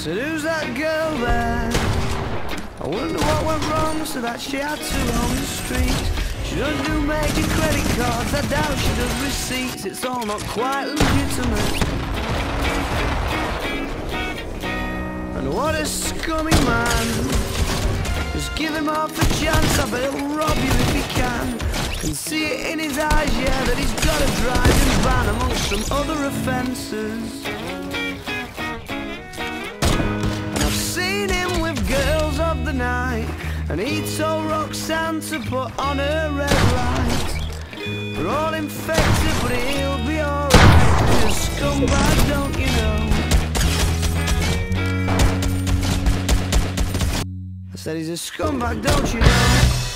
Said, who's that girl there? I wonder what went wrong so that she had to roam the street. She doesn't do major credit cards, I doubt she does receipts. It's all not quite legitimate. And what a scummy man. Just give him half a chance, I bet he'll rob you if he can. Can see it in his eyes, yeah, that he's got a driving van amongst some other offences. And he told Roxanne to put on her red light. We're all infected, but he'll be alright. A scumbag, don't you know? I said he's a scumbag, don't you know?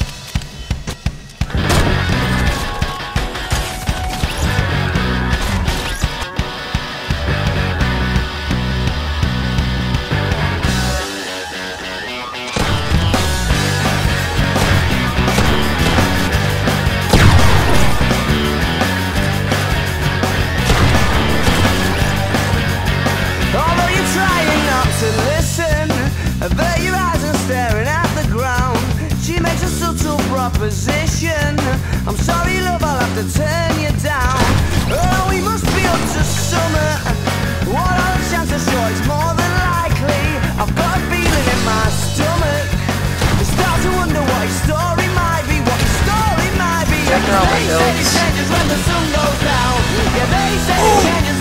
Proposition. I'm sorry, love, I'll have to turn you down. Oh, we must be up to summer. What are the chances? Sure, it's more than likely. I've got a feeling in my stomach. I start to wonder what his story might be. What his story might be. Check out, my They say it notes. changes when the sun goes down. Yeah, they say it changes when the sun goes down. And they said it changes